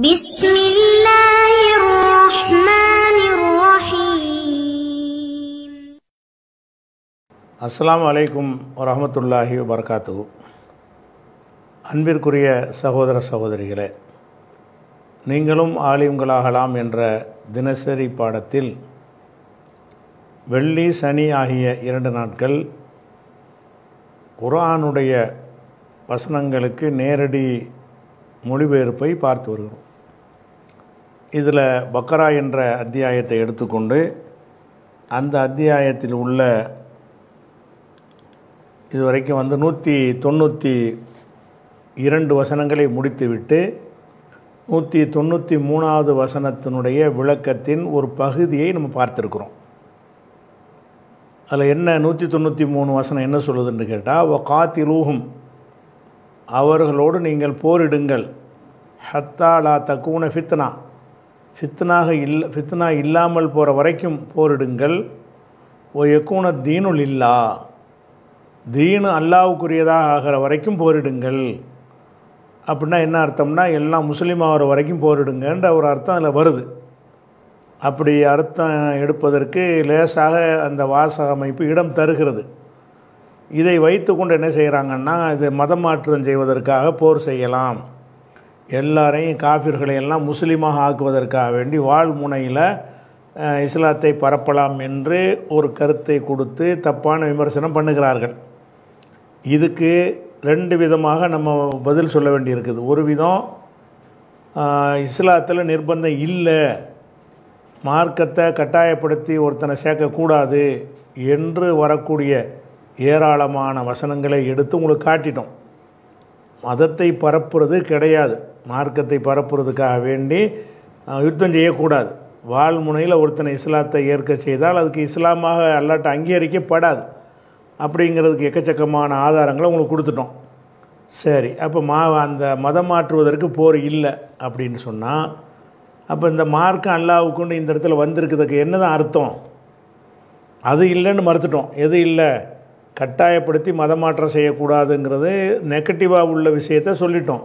بسم الله الرحمن الرحيم அஸ்ஸலாமு அலைக்கும் வரஹமத்துல்லாஹி வபரகாத்து அன்பிற்குரிய சகோதர சகோதரிகளே நீங்களும் ஆலிம்களாகலாம் என்ற தினசரி பாடத்தில் வெள்ளி சனி ஆகிய இரண்டு நாட்கள் குர்ஆனுடைய வசனங்களுக்கு நேரடி மொழிபெயர்ப்பை பார்த்து வருகிறோம் இதில் பக்கரா என்ற அத்தியாயத்தை எடுத்துக்கொண்டு அந்த அத்தியாயத்தில் உள்ள இதுவரைக்கும் வந்து நூற்றி தொண்ணூற்றி இரண்டு வசனங்களை முடித்துவிட்டு நூற்றி தொண்ணூற்றி மூணாவது வசனத்தினுடைய விளக்கத்தின் ஒரு பகுதியை நம்ம பார்த்துருக்குறோம். அதில் என்ன நூற்றி தொண்ணூற்றி மூணு வசனம் என்ன சொல்லுதுன்னு கேட்டால் ஒ காத்திலூகும் அவர்களோடு நீங்கள் போரிடுங்கள். ஹத்தாலா தக்கூன ஃபித்னா. ஃபித்னாக இல்லை ஃபித்னா இல்லாமல் போகிற வரைக்கும் போரிடுங்கள். ஓ எக்கூன தீனுள் இல்லா. தீனு அல்லாவுக்குரியதாக ஆகிற வரைக்கும் போரிடுங்கள். அப்படின்னா என்ன அர்த்தம்னா எல்லாம் முஸ்லீம் ஆகிற வரைக்கும் போரிடுங்கன்ற ஒரு அர்த்தம் அதில் வருது. அப்படி அர்த்தம் எடுப்பதற்கு லேசாக அந்த வாசக அமைப்பு இடம் தருகிறது. இதை வைத்துக்கொண்டு என்ன செய்கிறாங்கன்னா இது மதம் மாற்றம் செய்வதற்காக போர் செய்யலாம். எல்லாரையும் காஃபிர்களை எல்லாம் முஸ்லீமாக ஆக்குவதற்காக வேண்டி வாழ்முனையில் இஸ்லாத்தை பரப்பலாம் என்று ஒரு கருத்தை கொடுத்து தப்பான விமர்சனம் பண்ணுகிறார்கள். இதுக்கு ரெண்டு விதமாக நம்ம பதில் சொல்ல வேண்டியிருக்குது. ஒரு விதம் இஸ்லாத்தில் நிர்பந்தம் இல்லை மார்க்கத்தை கட்டாயப்படுத்தி ஒருத்தனை சேர்க்கக்கூடாது என்று வரக்கூடிய ஏராளமான வசனங்களை எடுத்து உங்களுக்கு காட்டிட்டோம். மதத்தை பரப்புறது கிடையாது. மார்க்கத்தை பரப்புறதுக்காக வேண்டி யுத்தம் செய்யக்கூடாது. வாழ்முனையில் ஒருத்தனை இஸ்லாத்தை ஏற்க செய்தால் அதுக்கு இஸ்லாமாக அல்லாட்ட அங்கீகரிக்கப்படாது. அப்படிங்கிறதுக்கு எக்கச்சக்கமான ஆதாரங்களை உங்களுக்கு கொடுத்துட்டோம். சரி அப்போ மா அந்த மதம் மாற்றுவதற்கு போர் இல்லை அப்படின்னு சொன்னால் அப்போ இந்த மார்க்கம் அல்லாவுக்குன்னு இந்த இடத்துல வந்திருக்கிறதுக்கு என்ன தான் அர்த்தம்? அது இல்லைன்னு மறுத்துட்டோம். எது இல்லை? கட்டாயப்படுத்தி மதமாற்றம் செய்யக்கூடாதுங்கிறது நெகட்டிவாக உள்ள விஷயத்த சொல்லிட்டோம்.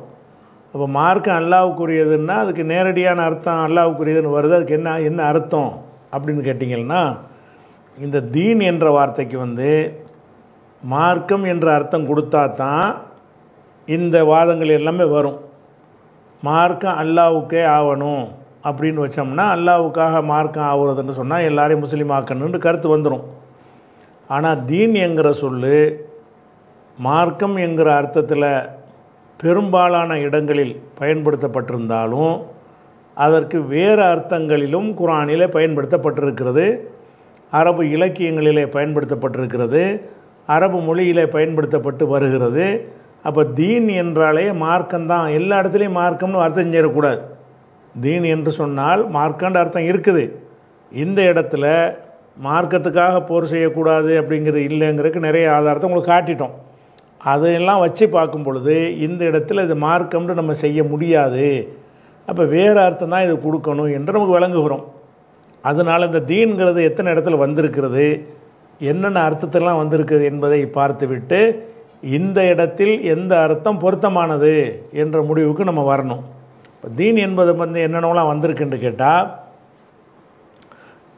அப்போ மார்க்கம் அல்லாவுக்குரியதுன்னா அதுக்கு நேரடியான அர்த்தம் அல்லாவுக்குரியதுன்னு வருது. அதுக்கு என்ன என்ன அர்த்தம் அப்படின்னு கேட்டிங்கன்னா இந்த தீன் என்ற வார்த்தைக்கு வந்து மார்க்கம் என்ற அர்த்தம் கொடுத்தா தான் இந்த வாதங்கள் எல்லாமே வரும். மார்க்கம் அல்லாவுக்கே ஆகணும் அப்படின்னு வச்சோம்னா அல்லாவுக்காக மார்க்கம் ஆகுறதுன்னு சொன்னால் எல்லாரையும் முஸ்லீம் ஆக்கணுன்னு கருத்து வந்துடும் ஆனால் தீன் என்கிற சொல்லு மார்க்கம் என்கிற அர்த்தத்தில் பெரும்பாலான இடங்களில் பயன்படுத்தப்பட்டிருந்தாலும் அதற்கு வேறு அர்த்தங்களிலும் குரானிலே பயன்படுத்தப்பட்டிருக்கிறது அரபு இலக்கியங்களிலே பயன்படுத்தப்பட்டிருக்கிறது அரபு மொழியிலே பயன்படுத்தப்பட்டு வருகிறது. அப்போ தீன் என்றாலே மார்க்கம்தான். எல்லா இடத்துலையும் மார்க்கம்னு அர்த்தம் செய்யக்கூடாது தீன் என்று சொன்னால் மார்க்கன்ற அர்த்தம் இருக்குது. இந்த இடத்துல மார்க்கத்துக்காக போர் செய்யக்கூடாது அப்படிங்கிறது இல்லைங்கிறதுக்கு நிறைய ஆதாரத்தை உங்களுக்கு காட்டிட்டோம். அதையெல்லாம் வச்சு பார்க்கும் பொழுது இந்த இடத்துல இது மார்க்கம்னு நம்ம செய்ய முடியாது. அப்போ வேறு அர்த்தம் தான் இது கொடுக்கணும் என்று நமக்கு விளங்குகிறோம். அதனால் இந்த தீன்கிறது எத்தனை இடத்துல வந்திருக்கிறது என்னென்ன அர்த்தத்தெல்லாம் வந்திருக்குது என்பதை பார்த்துவிட்டு இந்த இடத்தில் எந்த அர்த்தம் பொருத்தமானது என்ற முடிவுக்கு நம்ம வரணும். இப்போ தீன் என்பது வந்து என்னென்னலாம் வந்திருக்குன்னு கேட்டால்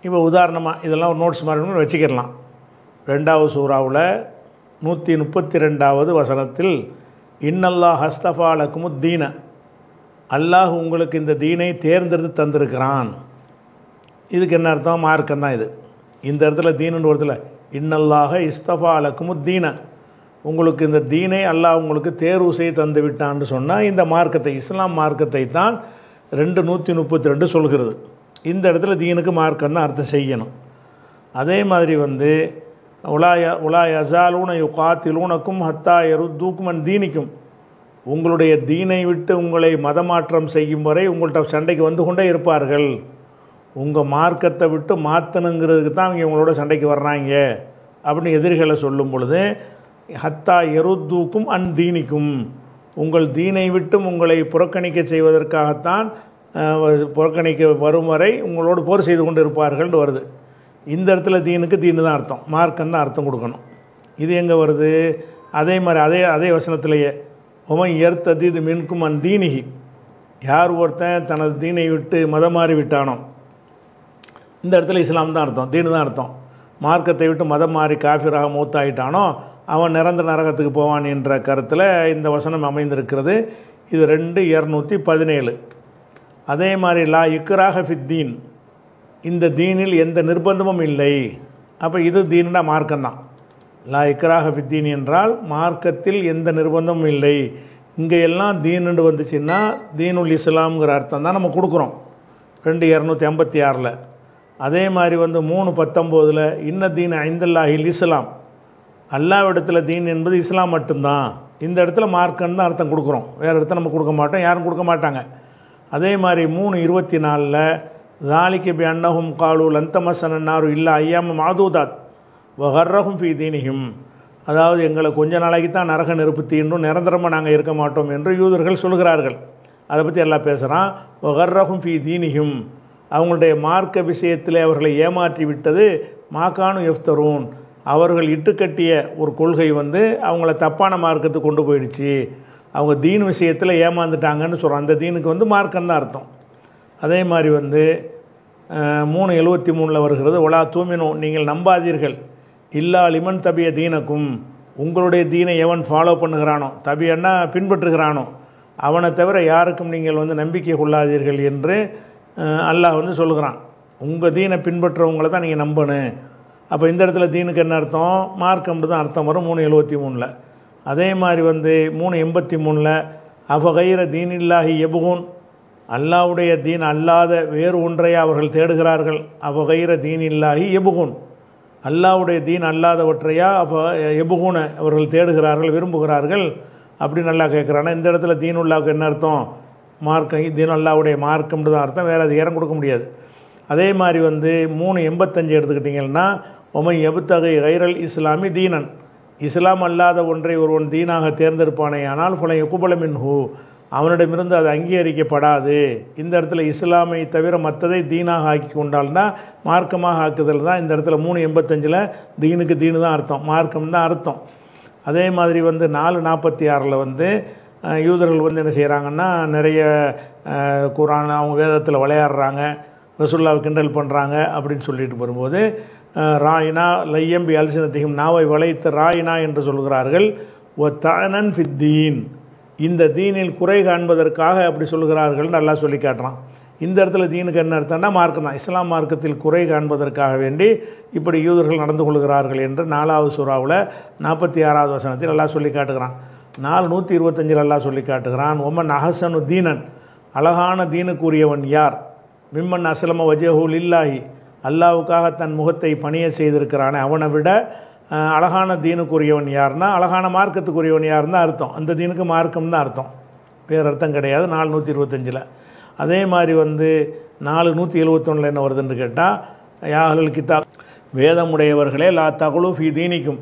இப்போ உதாரணமாக இதெல்லாம் ஒரு நோட்ஸ் மாதிரி வச்சுக்கிடலாம். ரெண்டாவது சூறாவில் நூற்றி முப்பத்தி ரெண்டாவது வசனத்தில் இன்னல்லாஹ் ஹஸ்தஃபாலக்குமு தீன. அல்லாஹ் உங்களுக்கு இந்த தீனை தேர்ந்தெடுத்து தந்திருக்கிறான். இதுக்கு என்ன அர்த்தம்? மார்க்கம் தான் இது. இந்த இடத்துல தீனுன்ற இடத்துல இன்னல்லாக இஸ்தஃபா அலக்குமு தீன. உங்களுக்கு இந்த தீனை அல்லாஹ் உங்களுக்கு தேர்வு செய்து தந்து விட்டான்னு சொன்னால் இந்த மார்க்கத்தை இஸ்லாம் மார்க்கத்தை தான் ரெண்டு நூற்றி முப்பத்தி ரெண்டு சொல்கிறது. இந்த இடத்துல தீனுக்கு மார்க்கம் தான் அர்த்தம் செய்யணும். அதே மாதிரி வந்து உலாய உலா யசாலூன யுகாத்திலூனக்கும் ஹத்தா எருத்தூக்கும் அன் தீனிக்கும். உங்களுடைய தீனை விட்டு உங்களை மதமாற்றம் செய்யும் வரை உங்கள்கிட்ட சண்டைக்கு வந்து கொண்டே இருப்பார்கள். உங்கள் மார்க்கத்தை விட்டு மாற்றணுங்கிறதுக்கு தான் அவங்க உங்களோட சண்டைக்கு வர்றாங்க. அப்படின்னு எதிரிகளை சொல்லும் பொழுது ஹத்தா எருத்தூக்கும் அன் தீனிக்கும். உங்கள் தீனை விட்டும் உங்களை புறக்கணிக்க செய்வதற்காகத்தான் புறக்கணிக்க வரும் வரை உங்களோடு போர் செய்து கொண்டு இருப்பார்கள்னு வருது. இந்த இடத்துல தீனுக்கு தீனு தான் அர்த்தம். மார்க்கம் தான் அர்த்தம் கொடுக்கணும். இது எங்கே வருது? அதே மாதிரி அதே அதே வசனத்திலேயே உமன் ஏர்த்தது இது மின்கும் அன் தீனிகி. யார் ஒருத்தன் தனது தீனை விட்டு மதம் மாறி விட்டானோ இந்த இடத்துல இஸ்லாம் தான் அர்த்தம் தீனு தான் அர்த்தம். மார்க்கத்தை விட்டு மதம் மாறி காஃபிராக மூத்தாயிட்டானோ அவன் நிரந்தர நரகத்துக்கு போவான் என்ற கருத்தில் இந்த வசனம் அமைந்திருக்கிறது. இது ரெண்டு இரநூத்தி பதினேழு. அதே மாதிரி லா இக்ராக ஃபித்தீன் இந்த தீனில் எந்த நிர்பந்தமும் இல்லை. அப்போ இது தீனுனா மார்க்கம்தான். லா இக்ராக ஃபித்தீன் என்றால் மார்க்கத்தில் எந்த நிர்பந்தமும் இல்லை. இங்கே எல்லாம் தீனுண்டு வந்துச்சுன்னா தீனுல் இஸ்லாம்ங்கிற அர்த்தம் தான் நம்ம கொடுக்குறோம். ரெண்டு இரநூத்தி ஐம்பத்தி ஆறில். அதே மாதிரி வந்து மூணு பத்தொம்போதில் இன்ன தீன் ஐந்தல்லாஹில் இஸ்லாம். அல்லாவிடத்தில் தீன் என்பது இஸ்லாம் மட்டும்தான். இந்த இடத்துல மார்க்கன்னு தான் அர்த்தம் கொடுக்குறோம். வேறு இடத்துல நம்ம கொடுக்க மாட்டோம் யாரும் கொடுக்க மாட்டாங்க. அதே மாதிரி மூணு இருபத்தி நாலில் தாலிக்கு பி அன்னஹும் காலு லந்தமசனாரு இல்லை ஐயாம மாதூதாத் வஹர்ரஹும் ஃபி தீனிஹிம் அதாவது எங்களை கொஞ்ச நாளைக்கு தான் நரக நெருப்பு தீண்டும் நிரந்தரமாக நாங்கள் இருக்க மாட்டோம் என்று யூதர்கள் சொல்கிறார்கள். அதை பற்றி எல்லாம் பேசுகிறான் வஹர்ரஹும் ஃபி தீனிஹிம். அவங்களுடைய மார்க்க விஷயத்தில் அவர்களை ஏமாற்றி விட்டது மாக்கானு எஃப்தரூன். அவர்கள் இட்டுக்கட்டிய ஒரு கொள்கை வந்து அவங்கள தப்பான மார்க்கத்துக்கு கொண்டு போயிடுச்சு. அவங்க தீன் விஷயத்தில் ஏமாந்துட்டாங்கன்னு சொல்கிறோம் அந்த தீனுக்கு வந்து மார்க்கம் தான் அர்த்தம். அதே மாதிரி வந்து மூணு எழுபத்தி மூணில் வருகிறது ஒலா தூமினும் நீங்கள் நம்பாதீர்கள். இல்லா லிமன் தபிய தீனக்கும். உங்களுடைய தீனை எவன் ஃபாலோ பண்ணுகிறானோ தபியன்னா பின்பற்றுகிறானோ அவனை தவிர யாருக்கும் நீங்கள் வந்து நம்பிக்கை கொள்ளாதீர்கள் என்று அல்லாஹ் வந்து சொல்லுகிறான். உங்கள் தீனை பின்பற்றுறவங்கள தான் நீங்கள் நம்பணும். அப்போ இந்த இடத்துல தீனுக்கு என்ன அர்த்தம்? மார்க்கம்னு தான் அர்த்தம் வரும் மூணு எழுபத்தி மூணில். அதே மாதிரி வந்து மூணு எண்பத்தி மூணில் அஃபகைர தீனில்லாஹி எபுகூன் அல்லாவுடைய தீன் அல்லாத வேறு ஒன்றை அவர்கள் தேடுகிறார்கள் அஃபகைர தீனில்லாஹி எபுகூன் அல்லாவுடைய தீன் அல்லாதவற்றையா அப்போ எபுகூன அவர்கள் தேடுகிறார்கள் விரும்புகிறார்கள் அப்படி நல்லா கேட்குறானா இந்த இடத்துல தீனுல்லாவுக்கு என்ன அர்த்தம்? மார்க்கம் தீன் அல்லாவுடைய மார்க்கம்னு தான் அர்த்தம் வேறு அது இறம் கொடுக்க முடியாது. அதே மாதிரி வந்து மூணு எண்பத்தஞ்சு எடுத்துக்கிட்டிங்கன்னா ஒமை எபுத்தகை கைரல் இஸ்லாமி தீனன் இஸ்லாம் அல்லாத ஒன்றை ஒருவன் தீனாக தேர்ந்தெடுப்பானே ஆனால் புல எக்குபலமின் ஹூ அவனிடமிருந்து அது அங்கீகரிக்கப்படாது. இந்த இடத்துல இஸ்லாமை தவிர மற்றதை தீனாக ஆக்கி கொண்டால்னா மார்க்கமாக ஆக்குதல் தான். இந்த இடத்துல மூணு எண்பத்தஞ்சில் தீனுக்கு தீனு தான் அர்த்தம். மார்க்கம் தான் அர்த்தம். அதே மாதிரி வந்து நாலு நாற்பத்தி ஆறில் வந்து யூதர்கள் வந்து என்ன செய்கிறாங்கன்னா நிறைய குரான் அவங்க வேதத்தில் விளையாடுறாங்க ரசுல்லாவை கிண்டல் பண்ணுறாங்க அப்படின்னு சொல்லிட்டு வரும்போது ராயினா லையம்பி அல்சினத்தையும் நாவை வளைத்து ராயினா என்று சொல்கிறார்கள். ஒ தனன் ஃபித்தீன் இந்த தீனில் குறை காண்பதற்காக அப்படி சொல்கிறார்கள் நல்லா சொல்லி காட்டுறான். இந்த இடத்துல தீனுக்கு என்ன அர்த்தம்னா மார்க்கம் தான். இஸ்லாம் மார்க்கத்தில் குறை காண்பதற்காக வேண்டி இப்படி யூதர்கள் நடந்து கொள்கிறார்கள் என்று நாலாவது சூறாவில் நாற்பத்தி ஆறாவது வசனத்தில் எல்லாம் சொல்லி காட்டுகிறான். நாலு நூற்றி இருபத்தஞ்சில் எல்லாம் சொல்லி காட்டுகிறான். ஒமன் அஹசனு தீனன். அழகான தீனுக்குரியவன் யார்? மிம்மன் அசலம வஜஹூல் இல்லாஹி அல்லாவுக்காக தன் முகத்தை பணிய செய்திருக்கிறானே அவனை விட அழகான தீனுக்குரியவன் யார்னா அழகான மார்க்கத்துக்குரியவன் யாருன்னு அர்த்தம். அந்த தீனுக்கு மார்க்கம் தான் அர்த்தம். வேறு அர்த்தம் கிடையாது நாலு நூற்றி இருபத்தஞ்சில் அதே மாதிரி வந்து நாலு நூற்றி எழுபத்தொன்னில் என்ன வருதுன்னு கேட்டால் யாகல் கித்தா வேதமுடையவர்களே லா தகுழு ஃபி தீனிக்கும்.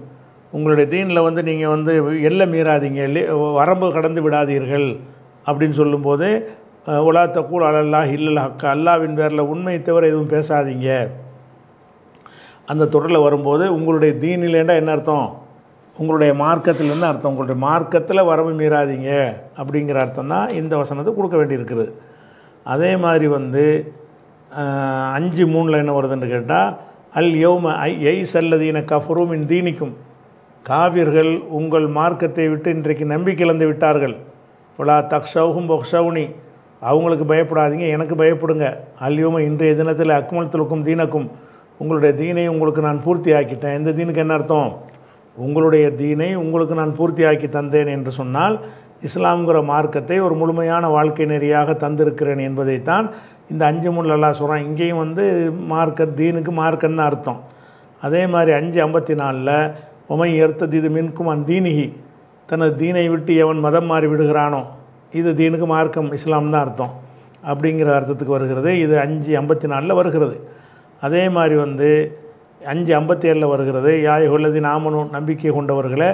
உங்களுடைய தீனில் வந்து நீங்கள் வந்து எல்லை மீறாதீங்க வரம்பு கடந்து விடாதீர்கள் அப்படின்னு சொல்லும்போது உலா தக்கூல் அலல்லா இல்லல் ஹக்கா. அல்லாவின் பேரில் உண்மை தவிர எதுவும் பேசாதீங்க. அந்த தொடரில் வரும்போது உங்களுடைய தீனிலேண்டா என்ன அர்த்தம்? உங்களுடைய மார்க்கத்திலேருந்து அர்த்தம்? உங்களுடைய மார்க்கத்தில் வரம்பு மீறாதீங்க அப்படிங்கிற அர்த்தம் தான் இந்த வசனத்தை கொடுக்க வேண்டியிருக்குது அதே மாதிரி வந்து அஞ்சு மூணில் என்ன வருதுன்னு கேட்டால் அல் யோம ஐ எய் சல்லதீன கஃபரூமின் தீனிக்கும். காவிர்கள் உங்கள் மார்க்கத்தை விட்டு இன்றைக்கு நம்பிக்கை இழந்து விட்டார்கள். புலா தக்ஷவுகும் பொக்ஷவுனி அவங்களுக்கு பயப்படாதீங்க எனக்கு பயப்படுங்க. அல்லியோம இன்றைய தினத்தில் அக்குமல் துலுக்கும் தீனக்கும் உங்களுடைய தீனை உங்களுக்கு நான் பூர்த்தி ஆக்கிட்டேன் இந்த தீனுக்கு என்ன அர்த்தம்? உங்களுடைய தீனை உங்களுக்கு நான் பூர்த்தி ஆக்கி தந்தேன் என்று சொன்னால் இஸ்லாம்ங்கிற மார்க்கத்தை ஒரு முழுமையான வாழ்க்கை நெறியாக தந்திருக்கிறேன் என்பதைத்தான் இந்த அஞ்சு மூணு அல்லா சொல்கிறான் இங்கேயும் வந்து மார்க்க தீனுக்கு மார்க்கன்னு அர்த்தம். அதே மாதிரி அஞ்சு ஐம்பத்தி நாலில் உமை எர்த்த இது மின்கும் அந் தீனிகி தனது தீனை விட்டு எவன் மதம் மாறி விடுகிறானோ இது தீனுக்கு மார்க்கம் இஸ்லாம் தான் அர்த்தம். அப்படிங்கிற அர்த்தத்துக்கு வருகிறது இது அஞ்சு ஐம்பத்தி நாலில் வருகிறது. அதே மாதிரி வந்து அஞ்சு ஐம்பத்தி ஏழில் வருகிறது யாய் உள்ளதி நாமனும் நம்பிக்கை கொண்டவர்களே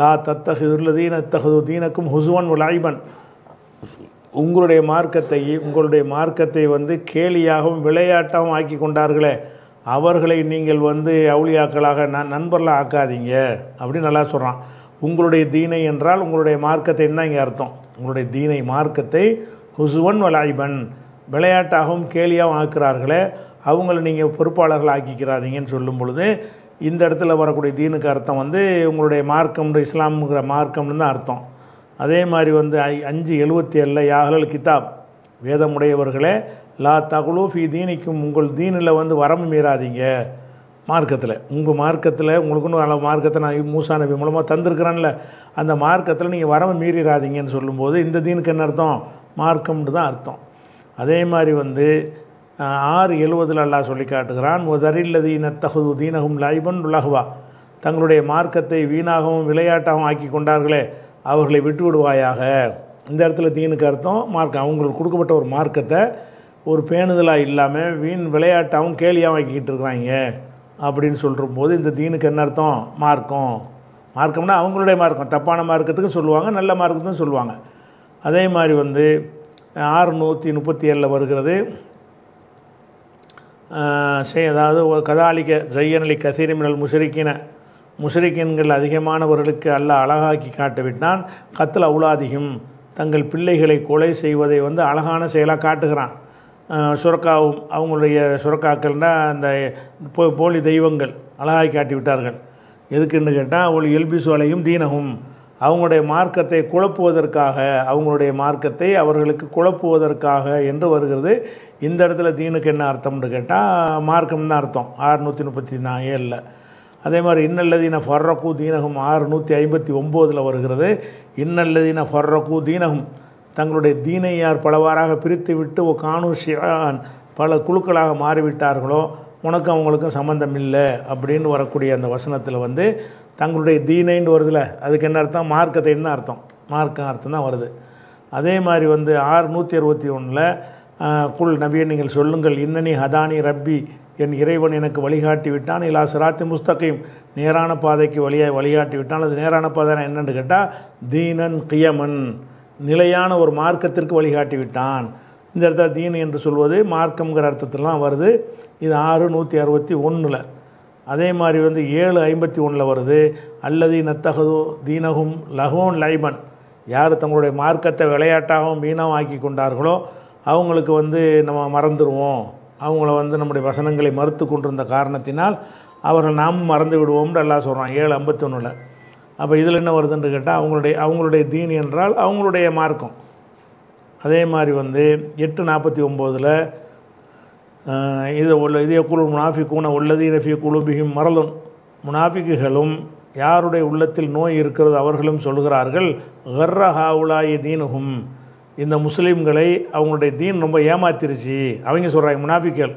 லா தத்தகுதுல்லதீன தகுது தீனக்கும் ஹுசுவன் உலாய்பன் உங்களுடைய மார்க்கத்தை உங்களுடைய மார்க்கத்தை வந்து கேலியாகவும் விளையாட்டாகவும் ஆக்கி கொண்டார்களே. அவர்களை நீங்கள் வந்து அவுளியாக்களாக ந நண்பர்களாக ஆக்காதீங்க. அப்படின்னு நல்லா சொல்கிறான் உங்களுடைய தீனை என்றால் உங்களுடைய மார்க்கத்தை என்ன இங்கே அர்த்தம்? உங்களுடைய தீனை மார்க்கத்தை ஹுசுவன் வலாய்பன் விளையாட்டாகவும் கேலியாகவும் ஆக்குறார்களே அவங்கள நீங்கள் பொறுப்பாளர்கள் ஆக்கிக்கிறாதீங்கன்னு சொல்லும் பொழுது இந்த இடத்துல வரக்கூடிய தீனுக்கு அர்த்தம் வந்து உங்களுடைய மார்க்கம்ன்ற இஸ்லாம்ங்கிற மார்க்கம்னு தான் அர்த்தம். அதே மாதிரி வந்து ஐ அஞ்சு எழுபத்தி ஏழில் யாஹலல் கிதாப் வேதமுடையவர்களே லா தகுலு ஃபி தீனிக்கும் உங்கள் தீனில் வந்து வரம்பு மீறாதீங்க. மார்க்கத்தில். உங்கள் மார்க்கத்தில் உங்களுக்குன்னு அளவு மார்க்கத்தை நான் மூசா நபி மூலமாக தந்திருக்கிறேன்ல. அந்த மார்க்கத்தில் நீங்கள் வரவை மீறிடாதீங்கன்னு சொல்லும்போது இந்த தீனுக்கு என்ன அர்த்தம்? மார்க்கம்னு தான் அர்த்தம். அதே மாதிரி வந்து ஆறு எழுவதில் அல்லா சொல்லி காட்டுகிறான் முதரில்லதீன தகுது தீனகும் லைபன் உலகுவா தங்களுடைய மார்க்கத்தை வீணாகவும் விளையாட்டாகவும் ஆக்கி கொண்டார்களே அவர்களை விட்டு விடுவாயாக இந்த இடத்துல தீனுக்கு அர்த்தம் மார்க்கம் அவங்களுக்கு கொடுக்கப்பட்ட ஒரு மார்க்கத்தை ஒரு பேணுதலாக இல்லாமல் வீண் விளையாட்டாகவும் கேலியாகவும் ஆக்கிக்கிட்டு இருக்கிறாங்க. அப்படின்னு சொல்கிற போது இந்த தீனுக்கு என்ன அர்த்தம்? மார்க்கம். மார்க்கம்னா அவங்களுடைய மார்க்கம். தப்பான மார்க்கத்துக்கு சொல்லுவாங்க நல்ல மார்க்கத்துக்கும் சொல்லுவாங்க. அதே மாதிரி வந்து ஆறுநூற்றி முப்பத்தி ஏழில் வருகிறது செய் அதாவது ஒரு கதாலிக்க ஜையனலி கசீரிமினல் முஷரிக்கின. முஷரிக்கின்கள் அதிகமானவர்களுக்கு அல்ல அழகாக்கி காட்டிவிட்டான். கத்தில் அவுலாதிகும் தங்கள் பிள்ளைகளை கொலை செய்வதை வந்து அழகான செயலாக காட்டுகிறான். சுரக்காவும் அவங்களுடைய சுரக்காக்கள்னால் அந்த போ- போலி தெய்வங்கள் அழகாய் காட்டி விட்டார்கள். எதுக்குன்னு கேட்டால் ஒரு எல்பிசுவலையும் தீனகும். அவங்களுடைய மார்க்கத்தை குழப்புவதற்காக அவங்களுடைய மார்க்கத்தை அவர்களுக்கு குழப்புவதற்காக என்று வருகிறது. இந்த இடத்துல தீனுக்கு என்ன அர்த்தம்னு கேட்டால் மார்க்கம்னு தான் அர்த்தம். ஆறுநூற்றி முப்பத்தி நான் ஏழில் அதே மாதிரி இன்னல்லதீன ஃபர்ரகு தீனகம். ஆறுநூற்றி ஐம்பத்தி ஒம்போதில் வருகிறது. இன்னல்லதீன ஃபர்ரகு தீனகம். தங்களுடைய தீனையார் பலவாறாக பிரித்து விட்டு ஓ கானு ஷியான் பல குழுக்களாக மாறிவிட்டார்களோ உனக்கும் அவங்களுக்கும் சம்மந்தம் இல்லை அப்படின்னு வரக்கூடிய அந்த வசனத்தில் வந்து தங்களுடைய தீனைன்னு வருதுல அதுக்கு என்ன அர்த்தம்? மார்க்கத்தை என்ன அர்த்தம்? மார்க்க அர்த்தம் தான் வருது. அதே மாதிரி வந்து ஆறு நூற்றி அறுபத்தி ஒன்றில் குல் நபியை நீங்கள் சொல்லுங்கள் இன்னனி ஹதானி ரப்பி என் இறைவன் எனக்கு வழிகாட்டி விட்டான் இல்லா சிராத்தி முஸ்தகையும் நேரான பாதைக்கு வழியாக வழிகாட்டி விட்டான். அது நேரான பாதை என்னென்னு கேட்டால் தீனன் கியமன். நிலையான ஒரு மார்க்கத்திற்கு வழிகாட்டி விட்டான் இந்த இடத்துல தீன் என்று சொல்வது மார்க்கம்ங்கிற அர்த்தத்திலாம் வருது. இது ஆறு நூற்றி அறுபத்தி ஒன்றில் அதே மாதிரி வந்து ஏழு ஐம்பத்தி ஒன்றில் வருது. அல்லது நத்தகதோ தீனகும் லகோன் லைபன். யார் தங்களுடைய மார்க்கத்தை விளையாட்டாகவும் வீணாகவும் ஆக்கி கொண்டார்களோ அவங்களுக்கு வந்து நம்ம மறந்துடுவோம் அவங்கள வந்து நம்முடைய வசனங்களை மறுத்து கொண்டிருந்த காரணத்தினால் அவர்கள் நாம் மறந்து விடுவோம்னு எல்லாம் சொல்கிறான் ஏழு ஐம்பத்தி ஒன்றில் அப்போ இதில் என்ன வருதுன்னு கேட்டால் அவங்களுடைய அவங்களுடைய தீன் என்றால் அவங்களுடைய மார்க்கம். அதே மாதிரி வந்து எட்டு நாற்பத்தி ஒம்போதில் இது உள்ள இதே குழு முனாஃபிக்கூன உள்ளது இரஃபி குழுபிகும் மரலும் முனாஃபிக்குகளும் யாருடைய உள்ளத்தில் நோய் இருக்கிறது அவர்களும் சொல்கிறார்கள் கர்ர ஹாவுலாயி தீனுகும் இந்த முஸ்லீம்களை அவங்களுடைய தீன் ரொம்ப ஏமாத்திருச்சு. அவங்க சொல்கிறாங்க முனாஃபிக்கள்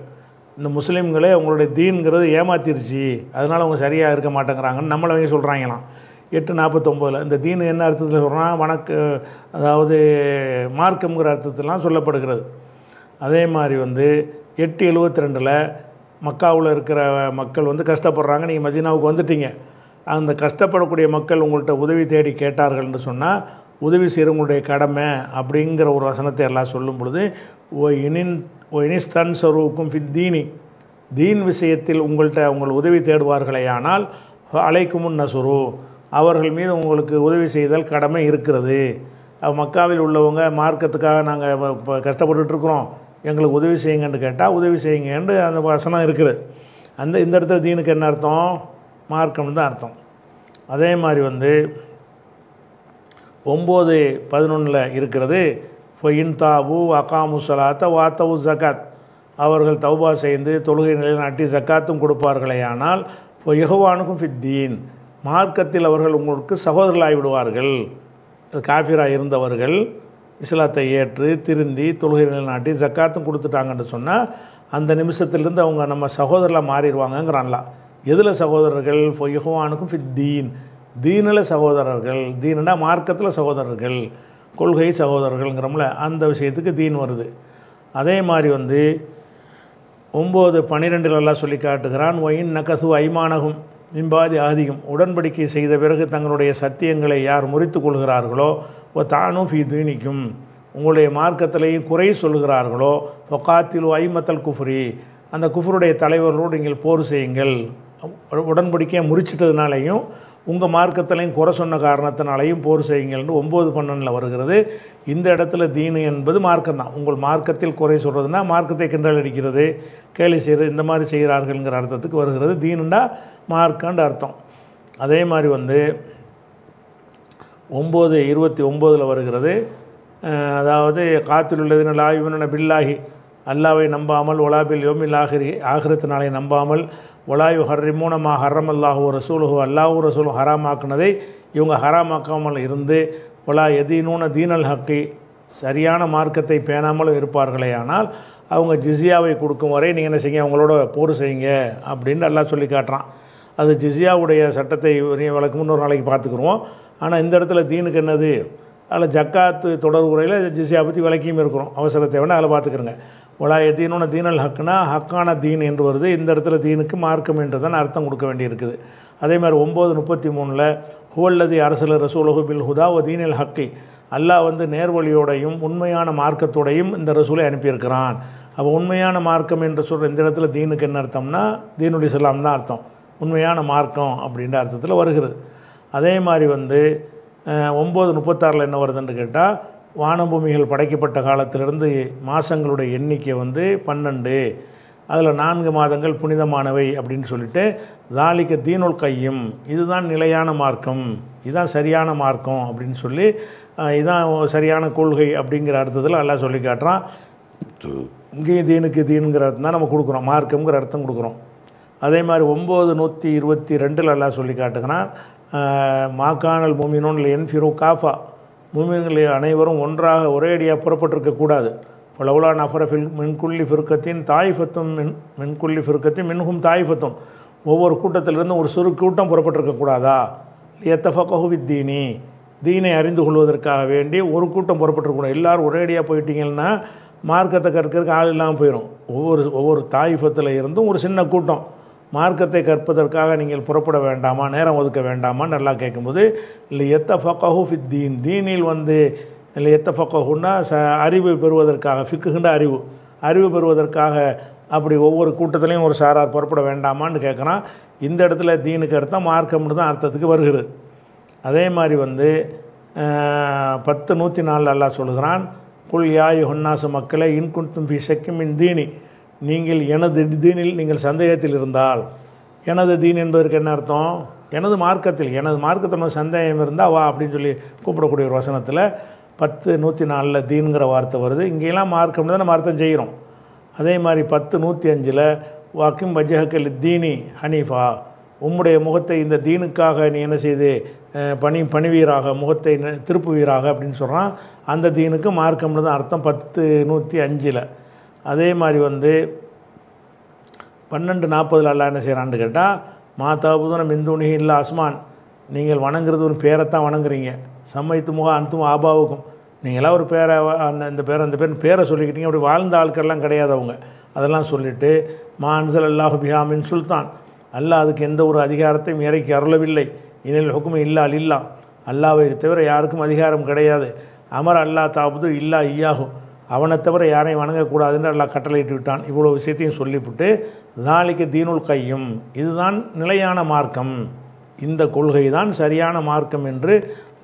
இந்த முஸ்லீம்களே அவங்களுடைய தீன்கிறது ஏமாத்திருச்சு. அதனால் அவங்க சரியாக இருக்க மாட்டேங்கிறாங்கன்னு நம்மளை அவங்க சொல்கிறாங்களாம் எட்டு நாற்பத்தொம்போதில். இந்த தீன் என்ன அர்த்தத்தில் சொல்கிறான் வணக்கு அதாவது மார்க்கம்ங்கிற அர்த்தத்திலாம் சொல்லப்படுகிறது. அதே மாதிரி வந்து எட்டு எழுபத்தி ரெண்டில் மக்காவில் இருக்கிற மக்கள் வந்து கஷ்டப்படுறாங்க. நீங்கள் மதீனாவுக்கு வந்துட்டீங்க. அந்த கஷ்டப்படக்கூடிய மக்கள் உங்கள்கிட்ட உதவி தேடி கேட்டார்கள்னு சொன்னால் உதவி செய்கிறவங்களுடைய கடமை அப்படிங்கிற ஒரு வசனத்தை எல்லாம் சொல்லும் பொழுது ஓ இனின் ஓ இனிஸ்தன் சருவுக்கும் ஃபி தீனி. தீன் விஷயத்தில் உங்கள்கிட்ட உங்கள் உதவி தேடுவார்களே ஆனால் அலைக்குமுன் நசுரு. அவர்கள் மீது உங்களுக்கு உதவி செய்தல் கடமை இருக்கிறது. மக்காவில் உள்ளவங்க மார்க்கத்துக்காக நாங்கள் இப்போ கஷ்டப்பட்டுட்டு இருக்கிறோம் எங்களுக்கு உதவி செய்யுங்கன்னு கேட்டால் உதவி செய்யுங்கன்னு அந்த வசனம் இருக்குது. அந்த இந்த இடத்துல தீனுக்கு என்ன அர்த்தம்? மார்க்கம்னு தான் அர்த்தம். அதே மாதிரி வந்து ஒம்பது பதினொன்றில் இருக்கிறது ஃபொயின் தாபு அகாமு சலாத்த வாத்தவு ஜக்காத் அவர்கள் தௌபா செய்து தொழுகை நிலைநாட்டி நாட்டி ஜக்காத்தும் கொடுப்பார்களே ஆனால் இப்போ யகுவானுக்கும் ஃபித்தீன் மார்க்கத்தில் அவர்கள் உங்களுக்கு சகோதரர்களாகி விடுவார்கள். காஃபிராக இருந்தவர்கள் இஸ்லாத்தை ஏற்று திருந்தி தொழுகை நிலைநாட்டி ஜக்காத்தும் கொடுத்துட்டாங்கன்னு சொன்னால் அந்த நிமிஷத்துலேருந்து அவங்க நம்ம சகோதரலாக மாறிடுவாங்கங்கிறான்லாம் எதில் சகோதரர்கள்? பொய்யகுவானுக்கும் ஃபித் தீன். தீனில் சகோதரர்கள் தீனுனா மார்க்கத்தில் சகோதரர்கள் கொள்கை சகோதரர்கள்ங்கிறோம்ல அந்த விஷயத்துக்கு தீன் வருது. அதே மாதிரி வந்து ஒம்பது பன்னிரெண்டிலெல்லாம் சொல்லி காட்டுகிறான் ஒயின் நகசு ஐமானகும் மிம்பாதி ஆதிகம் உடன்படிக்கை செய்த பிறகு தங்களுடைய சத்தியங்களை யார் முறித்து கொள்கிறார்களோ ஓ தானும் ஃபி தீனிக்கும். உங்களுடைய மார்க்கத்திலேயும் குறை சொல்கிறார்களோ பொக்காத்தில் ஐமத்தல் குஃப்ரி. அந்த குஃப்ருடைய தலைவர்களோடு நீங்கள் போர் செய்யுங்கள். உடன்படிக்கையை முறிச்சிட்டதுனாலையும் உங்கள் மார்க்கத்திலையும் குறை சொன்ன காரணத்தினாலையும் போர் செய்யுங்கள்னு ஒம்பது பன்னெண்டில் வருகிறது. இந்த இடத்துல தீனு என்பது மார்க்கம் தான் உங்கள் மார்க்கத்தில் குறை சொல்கிறதுனா மார்க்கத்தை கிண்டல் அடிக்கிறது கேலி செய்கிறது இந்த மாதிரி செய்கிறார்கள்ங்கிற அர்த்தத்துக்கு வருகிறது. தீனுண்டா மார்க்கன்ற அர்த்தம். அதே மாதிரி வந்து ஒம்பது இருபத்தி ஒம்போதில் வருகிறது. அதாவது காத்தில் உள்ளதின லாயுவன பில்லாஹி அல்லாவை நம்பாமல் ஒலாபில் யோமில் ஆகிரி ஆகிரத்தினாலே நம்பாமல் ஒலாயு ஹர்ரிமூனமா ஹர்ரம் அல்லாஹூ ரசூலுஹு அல்லாஹு ரசூலும் ஹராமாக்குனதை இவங்க ஹராமாக்காமல் இருந்து ஒலா எதீனூன தீனல் ஹக்கி சரியான மார்க்கத்தை பேணாமலும் இருப்பார்களே ஆனால் அவங்க ஜிஸியாவை கொடுக்கும் வரை நீங்கள் என்ன செய்யுங்க அவங்களோட போர் செய்யுங்க அப்படின்னு நல்லா சொல்லி காட்டுறான். அது ஜிஸியாவுடைய சட்டத்தை வழக்கு முன்னொரு நாளைக்கு பார்த்துக்குருவோம். ஆனால் இந்த இடத்துல தீனுக்கு என்னது? அதில் ஜக்காத்து தொடர் உரையில் ஜிஸியா பற்றி விளக்கியும் இருக்கிறோம். அவசர தேவைன்னா அதில் பார்த்துக்கிறங்க ஒலாய தீனோன தீனல் ஹக்குனா ஹக்கான தீன் என்று வருது. இந்த இடத்துல தீனுக்கு மார்க்கம் என்று தான் அர்த்தம் கொடுக்க வேண்டியிருக்குது. அதே மாதிரி ஒம்பது முப்பத்தி மூணில் ஹுவல்லதி அரசல் ரசூலகு பில் ஹுதா ஒ தீனில் ஹக்கி. அல்லாஹ் வந்து நேர்வழியோடையும் உண்மையான மார்க்கத்தோடையும் இந்த ரசூலை அனுப்பியிருக்கிறான். அப்போ உண்மையான மார்க்கம் என்று சொல்கிற இந்த இடத்துல தீனுக்கு என்ன அர்த்தம்னா தீனுல் இஸ்லாம் தான் அர்த்தம். உண்மையான மார்க்கம் அப்படின்ற அர்த்தத்தில் வருகிறது. அதே மாதிரி வந்து ஒம்பது முப்பத்தாறில் என்ன வருதுன்னு கேட்டால் வானபூமிகள் படைக்கப்பட்ட காலத்திலிருந்து மாதங்களுடைய எண்ணிக்கை வந்து பன்னெண்டு. அதில் நான்கு மாதங்கள் புனிதமானவை அப்படின்னு சொல்லிட்டு தாலிக்க தீனுல் கையும் இதுதான் நிலையான மார்க்கம் இதுதான் சரியான மார்க்கம் அப்படின்னு சொல்லி இதுதான் சரியான கொள்கை அப்படிங்கிற அர்த்தத்தில் எல்லாம் சொல்லி காட்டுறான். இங்கேயும் தீனுக்கு தீனுங்கிற அர்த்தம் தான் நம்ம கொடுக்குறோம். மார்க்கம்ங்கிற அர்த்தம் கொடுக்குறோம். அதே மாதிரி ஒம்பது நூற்றி இருபத்தி ரெண்டில் எல்லாம் சொல்லி காட்டுகிறான் பூமினோன்னு மாக்கானல் என் ஃபிரோ காஃபா. மூமின்கள் அனைவரும் ஒன்றாக ஒரேடியாக புறப்பட்டிருக்கக்கூடாது பலவுலா நஃபரஃபில் மின்குள்ளி ஃபிருக்கத்தின் தாய்ஃபத்தும் மின் மின்குள்ளி ஃபிருக்கத்தின் மின்ஹும் தாய்ஃபத்தும். ஒவ்வொரு கூட்டத்திலிருந்து ஒரு சிறு கூட்டம் புறப்பட்டிருக்கக்கூடாதா எத்தஃபகஹு வித்தீனி தீனை. அறிந்து கொள்வதற்காக வேண்டி ஒரு கூட்டம் புறப்பட்டிருக்கணும் எல்லோரும் ஒரேடியாக போயிட்டீங்கன்னா மார்க்கத்தை கற்கிறதுக்கு ஆள் இல்லாமல் போயிடும் ஒவ்வொரு ஒவ்வொரு தாய்ஃபத்தில் இருந்தும் ஒரு சின்ன கூட்டம். மார்க்கத்தை கற்பதற்காக நீங்கள் புறப்பட வேண்டாமா நேரம் ஒதுக்க வேண்டாமா நல்லா கேட்கும்போது இல்லை எத்த ஃபக்கஹூ ஃபித் தீன். தீனில் வந்து இல்லை எத்த ஃபக்கஹுன்னா ச அறிவு பெறுவதற்காக ஃபிக்குகின்ற அறிவு. அறிவு பெறுவதற்காக அப்படி ஒவ்வொரு கூட்டத்திலையும் ஒரு சாரார் புறப்பட வேண்டாமான்னு கேட்குறான். இந்த இடத்துல தீனுக்கு அர்த்தம் மார்க்கம்னு தான் அர்த்தத்துக்கு வருகிறது. அதே மாதிரி வந்து பத்து நூற்றி நாலில் அல்லாஹ் சொல்கிறான் குல் யாய் ஹொன்னாசு மக்களை இன்குன்தும் ஃபி செக்கிமின் தீனி. நீங்கள் எனது தீனில் நீங்கள் சந்தேகத்தில் இருந்தால் எனது தீன் என்பதற்கு என்ன அர்த்தம்? எனது மார்க்கத்தில் எனது மார்க்கத்தில் சந்தேகம் இருந்தால் வா அப்படின்னு சொல்லி கூப்பிடக்கூடிய ஒரு வசனத்தில் பத்து நூற்றி நாலில் தீன்கிற வார்த்தை வருது. இங்கெல்லாம் மார்க்கம்னு தான் நம்ம அர்த்தம் செய்கிறோம். அதே மாதிரி பத்து நூற்றி அஞ்சில் வாக்கிம் வஜஹக்கல் தீனி ஹனீஃபா. உம்முடைய முகத்தை இந்த தீனுக்காக நீ என்ன செய்து பணி பணிவீராக முகத்தை திருப்புவீராக அப்படின்னு சொல்கிறான் அந்த தீனுக்கு மார்க்கம்னு தான் அர்த்தம் பத்து நூற்றி அஞ்சில். அதே மாதிரி வந்து பன்னெண்டு நாற்பதில் அல்லா என்ன செய்கிறான்னு கேட்டால் மாதாபுதன மிந்துணி இல்லை அஸ்மான். நீங்கள் வணங்குறது ஒரு பேரைத்தான் வணங்குறீங்க. சமைத்து முக அந்தும் ஆபாவுக்கும். நீங்களாம் ஒரு பேரை அந்த இந்த பேரை அந்த பேர் பேரை சொல்லிக்கிட்டீங்க. அப்படி வாழ்ந்த ஆட்கள்லாம் கிடையாது அவங்க. அதெல்லாம் சொல்லிவிட்டு மா அன்சல் அல்லாஹு பிஹாமின் சுல்தான். அல்லாஹ் அதுக்கு எந்த ஒரு அதிகாரத்தையும் இறக்கி அருளவில்லை. இனில் ஹுக்கும இல்லா இல்லா அல்லாவை தவிர யாருக்கும் அதிகாரம் கிடையாது. அமர் அல்லா தாபுது இல்லா ஐயாகும் அவனை தவிர யாரையும் வணங்கக்கூடாதுன்னு அல்லாஹ் கட்டளையிட்டு விட்டான். இவ்வளோ விஷயத்தையும் சொல்லிவிட்டு நாளைக்கு தீனுல் கையும். இதுதான் நிலையான மார்க்கம். இந்த கொள்கை தான் சரியான மார்க்கம் என்று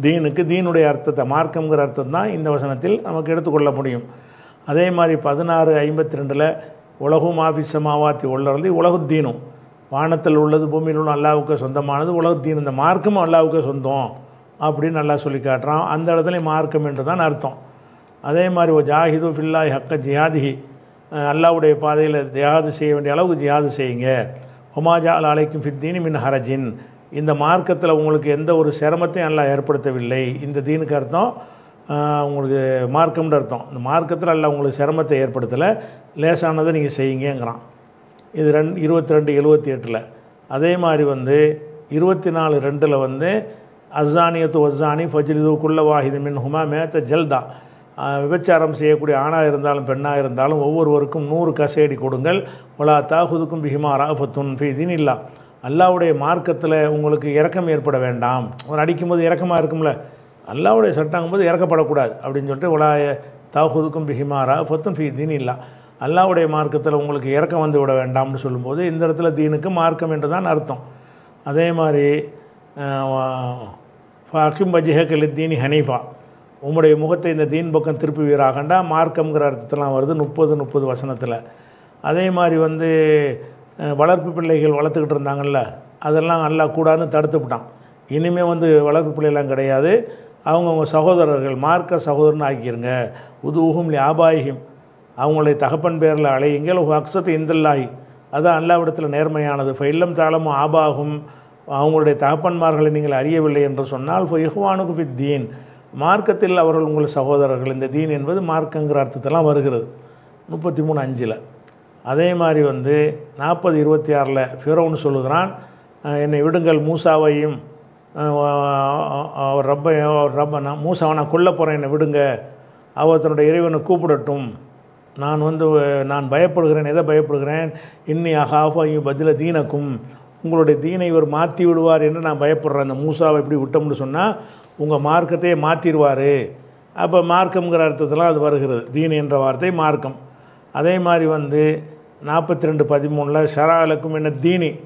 தீனுக்கு தீனுடைய அர்த்தத்தை மார்க்கம்ங்கிற அர்த்தம் தான் இந்த வசனத்தில் நமக்கு எடுத்துக்கொள்ள முடியும். அதே மாதிரி பதினாறு ஐம்பத்தி ரெண்டில் உலகும் ஆஃபிசமாவாத்தி உள்ளது உலகுத்தீனும் வானத்தில் உள்ளது பூமியில் உள்ள அல்லாவுக்கு சொந்தமானது உலகத்தீன் இந்த மார்க்கமும் அல்லாவுக்கு சொந்தம் அப்படின்னு நல்லா சொல்லி காட்டுறான். அந்த இடத்துல மார்க்கம் என்று தான் அர்த்தம். அதே மாதிரி ஒரு ஜாஹிது ஃபில்லாய் ஹக்க ஜியாதிஹி அல்லாவுடைய பாதையில் ஜியாது செய்ய வேண்டிய அளவுக்கு ஜியாது செய்யுங்க. ஒமாஜால் அலைக்கும் ஃபித்தீனி மின் ஹரஜின். இந்த மார்க்கத்தில் உங்களுக்கு எந்த ஒரு சிரமத்தையும் அல்லாஹ் ஏற்படுத்தவில்லை. இந்த தீனுக்கு அர்த்தம் உங்களுக்கு மார்க்கம்ன்ற அர்த்தம். இந்த மார்க்கத்தில் அல்லாஹ் உங்களுக்கு சிரமத்தை ஏற்படுத்தலை. லேசானதை நீங்கள் செய்யுங்கிறான் இது ரெண்டு இருபத்தி ரெண்டு எழுபத்தி எட்டில். அதே மாதிரி வந்து இருபத்தி நாலு ரெண்டில் வந்து அஸ்ஸானியத்து ஒஸ்ஸானி ஃபஜ்லிது குள்ள வாஹிது மின் ஹுமா மேத்த ஜல்தா. விபச்சாரம் செய்யக்கூடிய ஆணாக இருந்தாலும் பெண்ணாக இருந்தாலும் ஒவ்வொருவருக்கும் நூறு கசையடி கொடுங்கள். ஒலா தாகுதுக்கும் பிஹிமா ராஃபத்துன் ஃபீதின் இல்லா அல்லாவுடைய மார்க்கத்தில் உங்களுக்கு இறக்கம் ஏற்பட வேண்டாம். ஒரு அடிக்கும்போது இறக்கமாக இருக்கும்ல. அல்லாவுடைய சட்டங்கும்போது இறக்கப்படக்கூடாது அப்படின்னு சொல்லிட்டு உலா தாகுதுக்கும் பிஹிமா ராஃபத்தும் ஃபீதின் இல்லா அல்லாவுடைய மார்க்கத்தில் உங்களுக்கு இறக்கம் வந்து விட வேண்டாம்னு சொல்லும்போது இந்த இடத்துல தீனுக்கு மார்க்கம் என்று தான் அர்த்தம். அதே மாதிரி ஃபகிம் பஜிஹக்கல் தீனி ஹனீஃபா. உம்முடைய முகத்தை இந்த தீன் பக்கம் திருப்புவீராகண்டா? மார்க்கம்ங்கிற அர்த்தத்தெல்லாம் வருது முப்பது முப்பது வசனத்தில். அதே மாதிரி வந்து வளர்ப்பு பிள்ளைகள் வளர்த்துக்கிட்டு இருந்தாங்கல்ல அதெல்லாம் நல்லா கூடாதுன்னு தடுத்து விட்டான். இனிமேல் வந்து வளர்ப்பு பிள்ளைலாம் கிடையாது. அவங்கவுங்க சகோதரர்கள் மார்க்க சகோதரன் ஆக்கிருங்க. உதுவுகும் லியாபாயும் அவங்களுடைய தகப்பன் பேரில் அலையுங்கள் அக்சத்து இந்தல்லாஹி. அதுதான் அல்லாவிடத்தில் நேர்மையானது. ஃபைல்லம் தாளமும் ஆபாகும் அவங்களுடைய தகப்பன்மார்களை நீங்கள் அறியவில்லை என்று சொன்னால் இஹ்வானுக்கு வித் தீன். மார்க்கத்தில் அவர்கள் உங்கள் சகோதரர்கள் இந்த தீன் என்பது மார்க்கங்கிற அர்த்தத்தெல்லாம் வருகிறது. முப்பத்தி மூணு அஞ்சில். அதே மாதிரி வந்து நாற்பது இருபத்தி ஆறில் ஃபிரோன்னு சொல்லுகிறான் என்னை விடுங்கள் மூசாவையும் அவர் ரப்ப அவர் ரப்ப நான் மூசாவை நான் கொல்ல போகிறேன் என்னை விடுங்க. அவர் தன்னுடைய இறைவனை கூப்பிடட்டும். நான் வந்து நான் பயப்படுகிறேன். எதை பயப்படுகிறேன்? இன்னி அகாஃபா பதில தீனக்கும். உங்களுடைய தீனை இவர் மாற்றி விடுவார் என்று நான் பயப்படுறேன். அந்த மூசாவை எப்படி விட்டோம்னு சொன்னால் உங்கள் மார்க்கத்தையே மாற்றிடுவார் அப்போ மார்க்கம்ங்கிற அர்த்தத்தில் அது வருகிறது. தீன் என்ற வார்த்தை மார்க்கம். அதே மாதிரி வந்து நாற்பத்தி ரெண்டு பதிமூணில் ஷராலுக்கும் என்ன தீனி.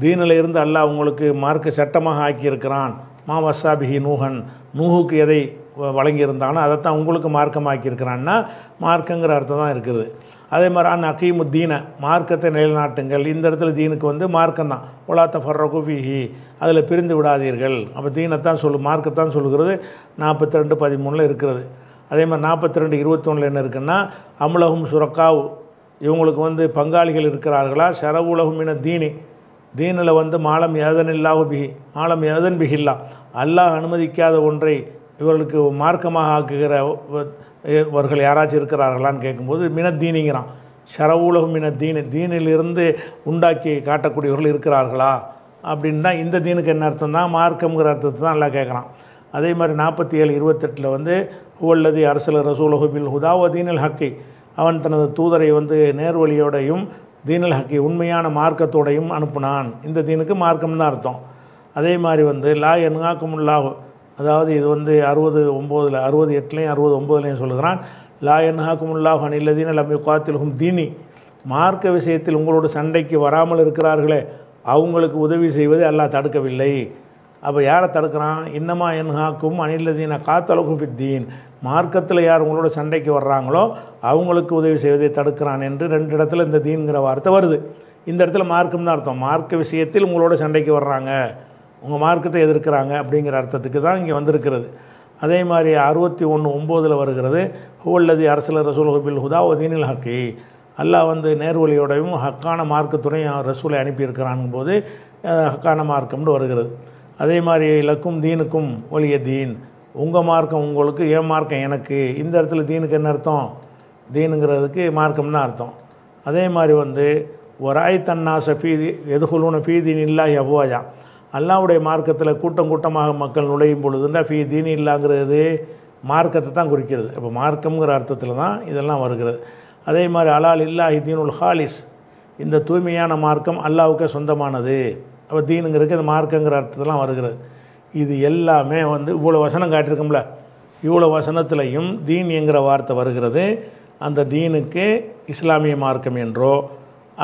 தீனில் இருந்து அல்லாஹ் உங்களுக்கு மார்க்க சட்டமாக ஆக்கியிருக்கிறான். மா வசாபிஹி நூகன் நூஹுக்கு எதை வ- வழங்கியிருந்தானோ அதைத்தான் உங்களுக்கு மார்க்கமாக்கியிருக்கிறான்னா மார்க்கங்கிற அர்த்தம் தான் இருக்குது. அதே மாதிரி அன் அகீமு தீன மார்க்கத்தை நிலைநாட்டுங்கள். இந்த இடத்துல தீனுக்கு வந்து மார்க்கம் தான் உலாத்த ஃபர்ரகுஃபிஹி அதில் பிரிந்து விடாதீர்கள். அப்போ தீனைத்தான் சொல்லு மார்க்கத்தான் சொல்லுகிறது. நாற்பத்தி ரெண்டு பதிமூணில் இருக்கிறது. அதே மாதிரி நாற்பத்தி ரெண்டு இருபத்தொன்னில் என்ன இருக்குன்னா அமுலகும் சுரக்காவு. இவங்களுக்கு வந்து பங்காளிகள் இருக்கிறார்களா? ஷரவுலகும் என தீனி. தீனில் வந்து மாலம் ஏதனில்லாஹு பிஹி. மாலம் ஏதன் பிஹில்லா அல்லாஹ் அனுமதிக்காத ஒன்றை இவர்களுக்கு மார்க்கமாக ஆக்குகிற வ- இவர்கள் யாராச்சும் இருக்கிறார்களான்னு கேட்கும்போது மினத்தீனிங்கிறான். ஷரவுலகம் மின தீனிலிருந்து உண்டாக்கி காட்டக்கூடியவர்கள் இருக்கிறார்களா? அப்படின்னு தான் இந்த தீனுக்கு என்ன அர்த்தம் தான் மார்க்கம்ங்கிற அர்த்தத்தை தான் எல்லாம் கேட்குறான். அதே மாதிரி நாற்பத்தி ஏழு இருபத்தெட்டில் வந்து ஹுவல்லதி அரசல ரசூலகுபில் ஹுதாவோ தீனில் ஹக்கி. அவன் தனது தூதரை வந்து நேர்வழியோடையும் தீனல் ஹக்கி உண்மையான மார்க்கத்தோடையும் அனுப்புனான். இந்த தீனுக்கு மார்க்கம் தான் அர்த்தம். அதே மாதிரி வந்து லா என்ஹாக்குமுல்லாஹு அதாவது இது வந்து அறுபது ஒம்போதில் அறுபது எட்டுலேயும் அறுபது ஒம்போதுலேயும் சொல்லுகிறான் லா என்ஹாக்குமுல்லாஹு அனில்லதீன லம்யூ காத்திலுகும் தீனி. மார்க்க விஷயத்தில் உங்களோட சண்டைக்கு வராமல் இருக்கிறார்களே அவங்களுக்கு உதவி செய்வது அல்லாஹ் தடுக்கவில்லை. அப்போ யாரை தடுக்கிறான்? இன்னமா என்ஹாக்கும் அனில்லதீன காத்தலகும் ஃபித்தீன் மார்க்கத்தில் யார் உங்களோட சண்டைக்கு வர்றாங்களோ அவங்களுக்கு உதவி செய்வதை தடுக்கிறான் என்று ரெண்டு இடத்துல இந்த தீன்கிற வார்த்தை வருது. இந்த இடத்துல மார்க்கம் தான் அர்த்தம். மார்க்க விஷயத்தில் உங்களோட சண்டைக்கு வர்றாங்க. உங்கள் மார்க்கத்தை எதிர்க்கிறாங்க அப்படிங்கிற அர்த்தத்துக்கு தான் இங்கே வந்திருக்கிறது. அதே மாதிரி அறுபத்தி ஒன்று ஒம்போதில் வருகிறது ஹுவல்லதி அரசல ரசூல் ஹபில் ஹுதா ஒதீனில் ஹக்கி. அல்லாஹ் வந்து நேர்வழியோடையும் ஹக்கான மார்க்கத்துடையும் ரசூலை அனுப்பியிருக்கிறான் போது ஹக்கான மார்க்கம்னு வருகிறது. அதே மாதிரி லக்கும் தீனுக்கும் ஒளிய தீன். உங்கள் மார்க்கம் உங்களுக்கு என் மார்க்கம் எனக்கு. இந்த இடத்துல தீனுக்கு என்ன அர்த்தம்? தீனுங்கிறதுக்கு மார்க்கம்னு அர்த்தம். அதே மாதிரி வந்து ஒராய் தன்னாச ஃபீதி எதுகுலூன ஃபீதீன் இல்லா எவ்வாஜா அல்லாவுடைய மார்க்கத்தில் கூட்டம் கூட்டமாக மக்கள் நுழையும் பொழுதுன்னா ஃபீ தீன் இல்லாங்கிறது மார்க்கத்தை தான் குறிக்கிறது. இப்போ மார்க்கம்ங்கிற அர்த்தத்தில் தான் இதெல்லாம் வருகிறது. அதே மாதிரி அலால் இல்லாஹி தீனுல் ஹாலிஸ் இந்த தூய்மையான மார்க்கம் அல்லாவுக்கே சொந்தமானது. அப்போ தீனுங்கிறதுக்கு இந்த மார்க்கங்கிற அர்த்தத்தெல்லாம் வருகிறது. இது எல்லாமே வந்து இவ்வளோ வசனம் காட்டியிருக்கோம்ல. இவ்வளோ வசனத்திலையும் தீன் என்கிற வார்த்தை வருகிறது. அந்த தீனுக்கு இஸ்லாமிய மார்க்கம் என்றோ